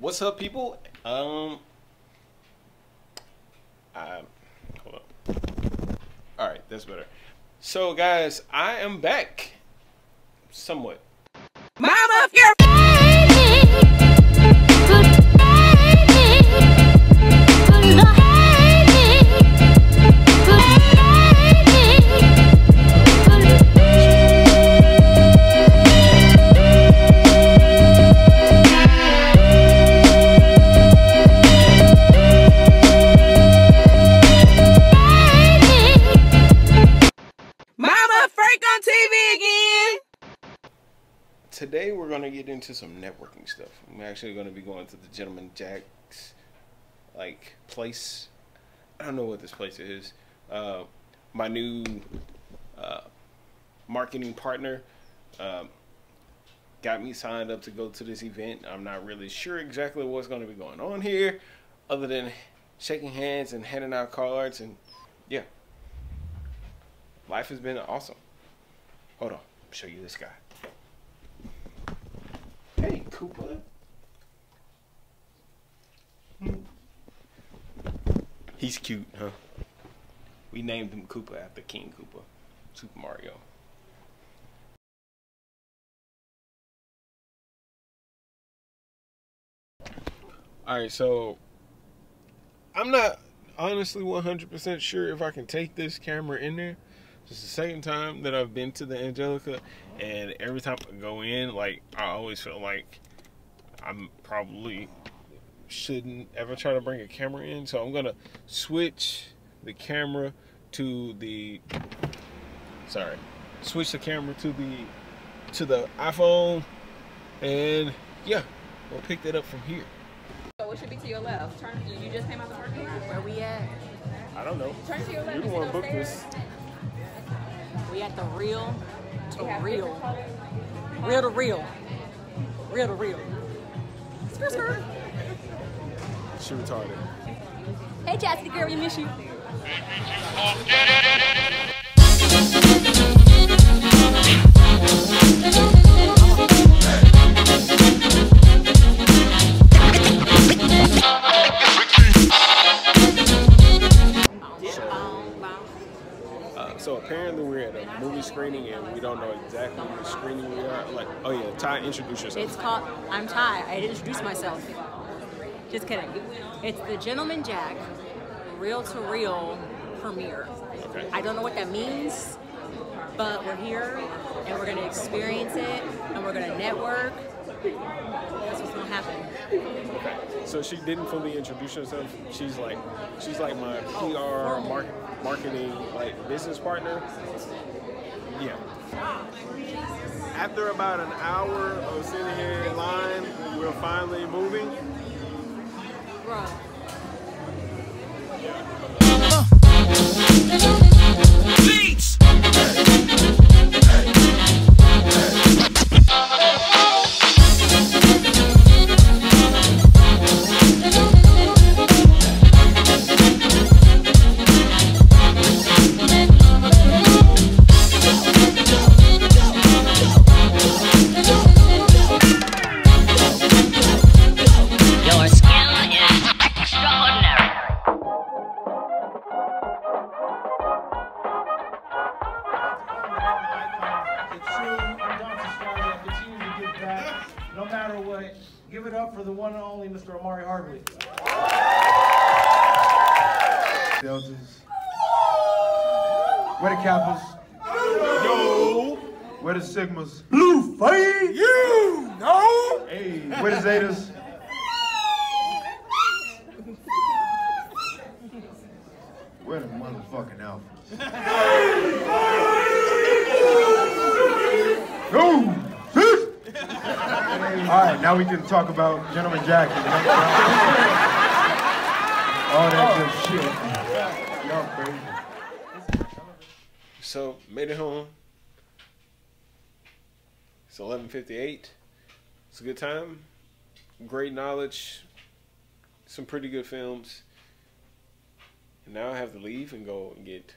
What's up, people? Um, I hold on. All right, that's better. So, guys, I am back. Somewhat. Mama, you're On TV again. Today, we're going to get into some networking stuff. I'm actually going to be going to the Gentleman Jack's like place. I don't know what this place is. Uh, my new uh, marketing partner um, got me signed up to go to this event. I'm not really sure exactly what's going to be going on here, other than shaking hands and handing out cards and yeah. Life has been awesome. Hold on, show you this guy. Hey, Koopa. Hmm. He's cute, huh? We named him Koopa after King Koopa, Super Mario. Alright, so I'm not honestly 100% sure if I can take this camera in there. It's the second time that I've been to the Angelika, and every time I go in, like, I always feel like I'm probably shouldn't ever try to bring a camera in. So I'm gonna switch the camera to the sorry, switch the camera to the to the iPhone, and yeah, we'll pick that up from here. So it should be to your left. Turn. You you just came out the parking lot. Where we at? I don't know. Turn to your left. You're the You see one those booked stairs? this. We at the real to reel. Real to reel. Real to reel. Skirt, skirt. She retarded. Hey, Chasity girl, we miss you. So apparently we're at a movie screening and we don't know exactly which screening we are. Like, oh yeah, Ty, introduce yourself. It's called I'm Ty. I didn't introduce myself. Just kidding. It's the Gentleman Jack Real to Reel premiere. Okay. I don't know what that means, but we're here and we're gonna experience it and we're gonna network. That's what's gonna happen. Okay. So she didn't fully introduce herself. She's like, she's like my PR mark, marketing like business partner. Yeah. After about an hour of sitting here in line, we're finally moving. Bro. Continues to give back, no matter what. Give it up for the one and only Mr. Omari Hardwick. Deltas. Where the Kappas? Yo! Where the Sigmas? Blue Fade! You know! Hey, where the Zetas? Where the motherfucking Alphas? Go! All right, now we can talk about Gentleman Jack. All that good shit. Y'all crazy. So made it home. It's 11:58. It's a good time. Great knowledge. Some pretty good films. And now I have to leave and go and get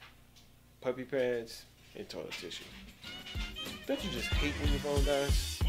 puppy pads and toilet tissue. Don't you just hate when your phone dies?